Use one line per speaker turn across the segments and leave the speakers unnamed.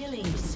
Killing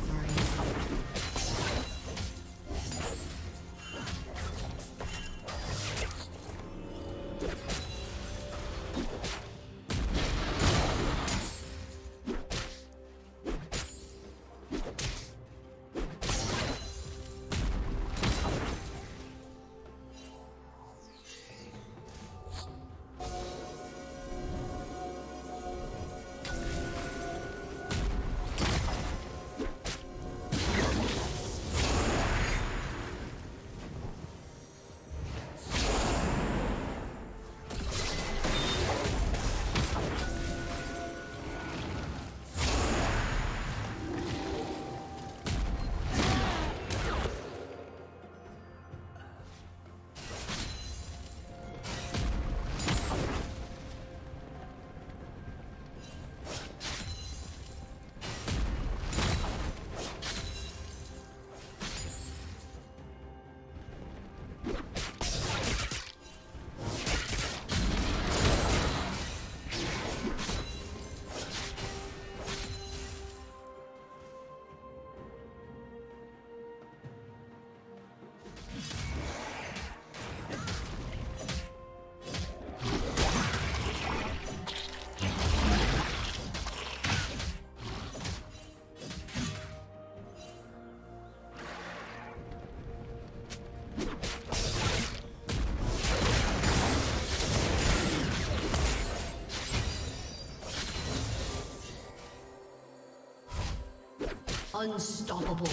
Unstoppable.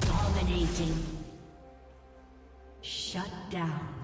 Dominating. Shut down.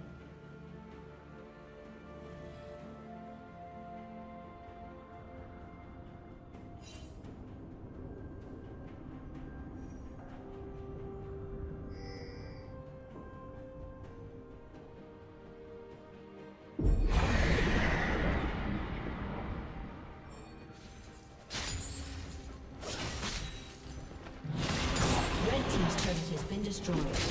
destroyed.